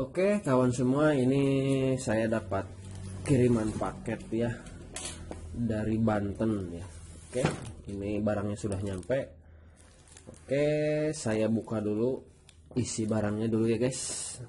Oke kawan semua ini saya dapat kiriman paket ya dari Banten ya. Oke ini barangnya sudah nyampe. Oke saya buka dulu isi barangnya dulu ya guys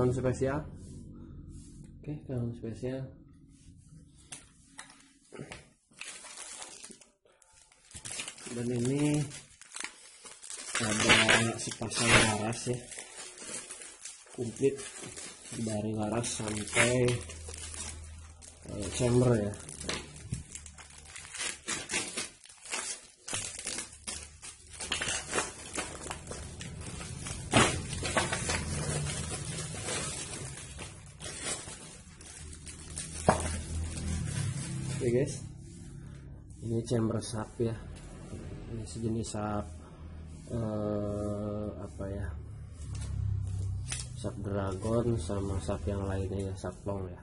Canon spesial. Oke Canon spesial. Dan ini ada sepasang laras ya. Komplit dari laras sampai eh, chamber ya Oke guys ini chamber sap ya. Ini sejenis sap eh, apa ya? Sap dragon sama sap yang lainnya ya sap long ya.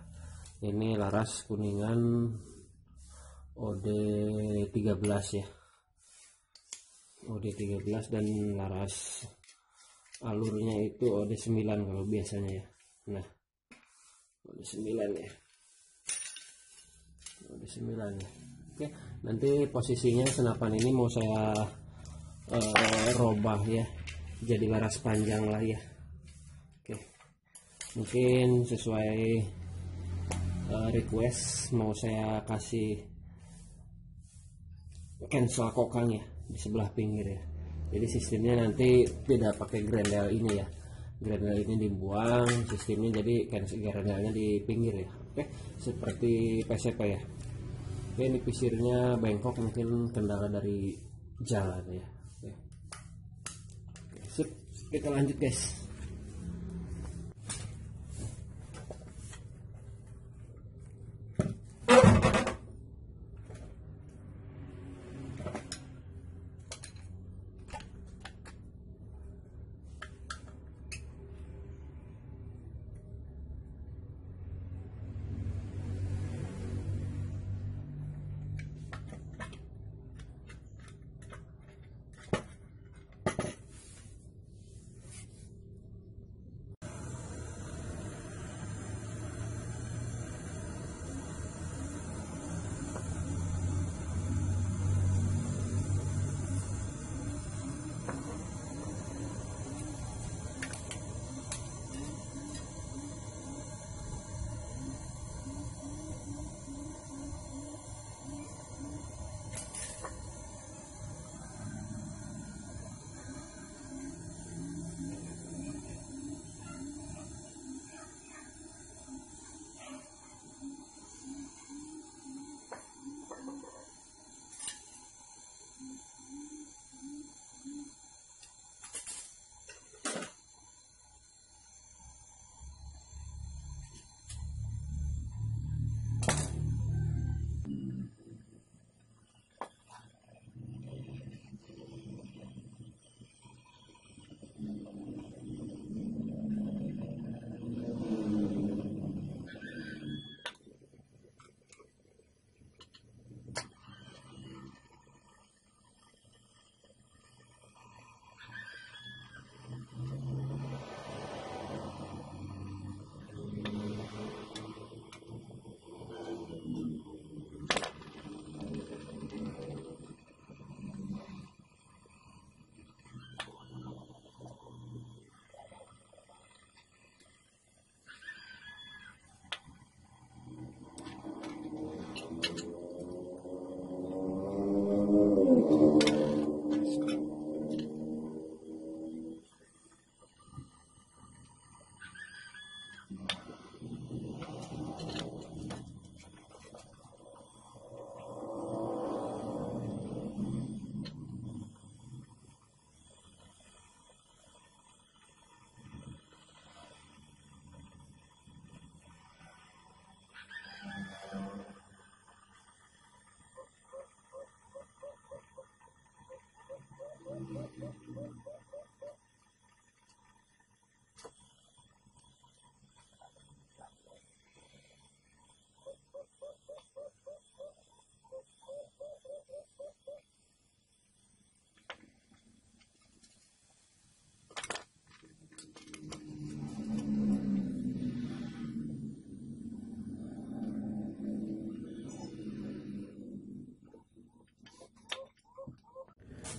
Ini laras kuningan OD 13 ya. OD 13 dan laras. Alurnya itu OD 9 kalau biasanya ya. Nah OD 9 ya. OD 9 ya oke nanti posisinya senapan ini mau saya eh, robah ya. Jadi laras panjang lah ya. Oke mungkin sesuai eh, request mau saya kasih cancel kokang ya di sebelah pinggir ya. Jadi sistemnya nanti tidak pakai grendel ini ya. Grendel ini dibuang sistemnya jadi cancel grendelnya di pinggir ya. Oke seperti PCP ya oke ini pisirnya bengkok mungkin kendala dari jalan ya. Oke, oke. Sip kita lanjut guys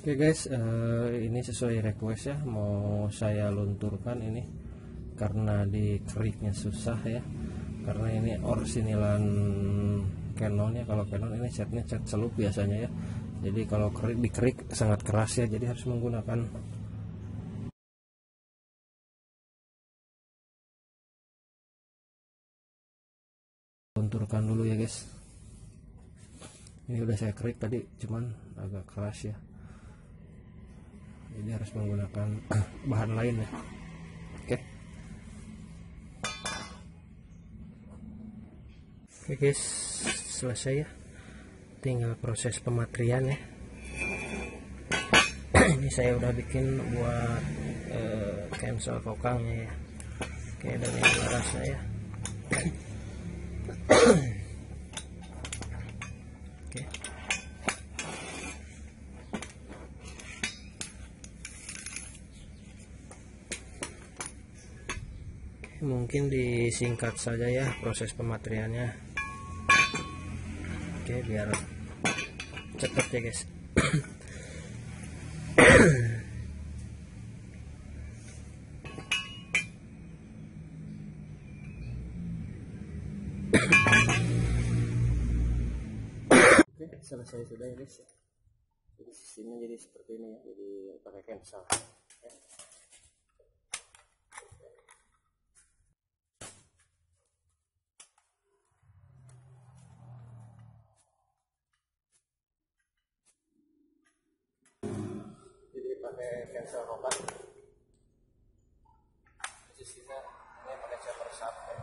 Oke okay guys, uh, ini sesuai request ya, mau saya lunturkan ini karena di keriknya susah ya, karena ini orsinilan Canon ya, kalau Canon ini catnya cat celup biasanya ya, jadi kalau kerik di kerik sangat keras ya, jadi harus menggunakan lunturkan dulu ya guys. Ini udah saya kerik tadi, cuman agak keras ya jadi harus menggunakan bahan lain ya. Oke. Oke guys. Selesai ya. Tinggal proses pematrian ya. Ini saya udah bikin buat uh, cancel kokangnya ya. Oke dan ini larasnya ya mungkin disingkat saja ya proses pematriannya. Oke biar cepet ya guys. Oke selesai sudah ya guys. Jadi sistemnya jadi seperti ini ya jadi pakai cancel pakai cancel rokan posisinya ini pakai chamber sub ya